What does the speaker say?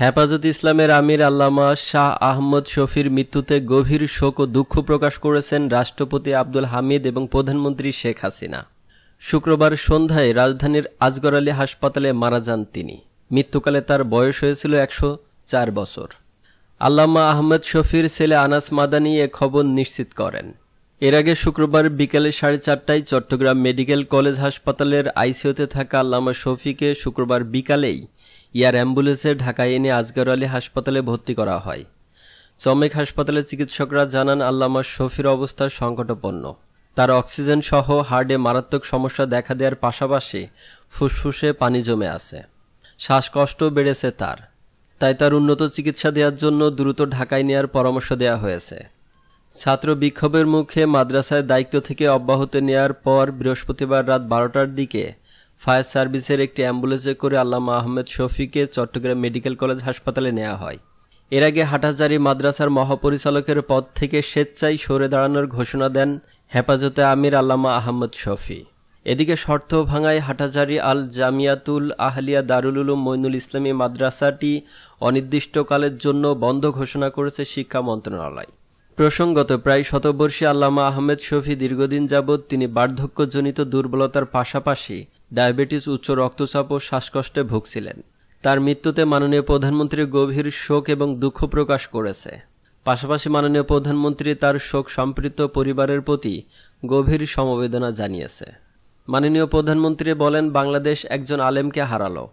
হেফাজত ইসলামের আমির আল্লামা শাহ আহমদ শফির মৃত্যুতে গভীর শোক ও দুঃখ প্রকাশ করেছেন রাষ্ট্রপতি আব্দুল হামিদ এবং প্রধানমন্ত্রী শেখ হাসিনা। শুক্রবার সন্ধ্যায় রাজধানীর আজগর আলী হাসপাতালে মারা যান তিনি। মৃত্যুকালে তার বয়স হয়েছিল একশো চার বছর। আল্লামা আহমদ শফির ছেলে আনাস মাদানি এ খবর নিশ্চিত করেন। এর আগে শুক্রবার বিকেলে সাড়ে চারটায় চট্টগ্রাম মেডিকেল কলেজ হাসপাতালের আইসিইউতে থাকা আল্লামা শফিকে শুক্রবার বিকালেই এয়ার অ্যাম্বুলেন্সে ঢাকায় এনে আজগর আলী হাসপাতালে ভর্তি করা হয়। চমেক হাসপাতালের চিকিৎসকরা জানান, আল্লামা শফির অবস্থা সংকটাপন্ন তার অক্সিজেন সহ হার্টে মারাত্মক সমস্যা দেখা দেওয়ার পাশাপাশি ফুসফুসে পানি জমে আছে। শ্বাসকষ্ট বেড়েছে তার। তাই তার উন্নত চিকিৎসা দেওয়ার জন্য দ্রুত ঢাকায় নেওয়ার পরামর্শ দেওয়া হয়েছে। ছাত্র বিক্ষোভের মুখে মাদ্রাসায় দায়িত্ব থেকে অব্যাহত নেওয়ার পর বৃহস্পতিবার রাত বারোটার দিকে ফায়ার সার্ভিসের একটি অ্যাম্বুলেন্সে করে আল্লামা আহমেদ শফিকে চট্টগ্রাম মেডিকেল কলেজ হাসপাতালে নেওয়া হয়। এর আগে হাটাজারি মাদ্রাসার মহাপরিচালকের পদ থেকে স্বেচ্ছায় সরে দাঁড়ানোর ঘোষণা দেন হেফাজতে আমির আল্লামা আহমদ শফি। এদিকে শর্ত ভাঙায় হাটাজারি আল জামিয়াতুল আহলিয়া দারুল উলুম ইসলামী মাদ্রাসাটি অনির্দিষ্টকালের জন্য বন্ধ ঘোষণা করেছে শিক্ষা মন্ত্রণালয়। প্রসঙ্গত প্রায় শতবর্ষী আল্লামা আহমেদ শফি দীর্ঘদিন যাবৎ তিনি বার্ধক্যজনিত দুর্বলতার পাশাপাশি ডায়াবেটিস, উচ্চ রক্তচাপ ও শ্বাসকষ্টে ভুগছিলেন। তার মৃত্যুতে মাননীয় প্রধানমন্ত্রী গভীর শোক এবং দুঃখ প্রকাশ করেছে। পাশাপাশি মাননীয় প্রধানমন্ত্রী তার শোক সম্পৃক্ত পরিবারের প্রতি গভীর সমবেদনা জানিয়েছে। মাননীয় প্রধানমন্ত্রী বলেন, বাংলাদেশ একজন আলেমকে হারালো।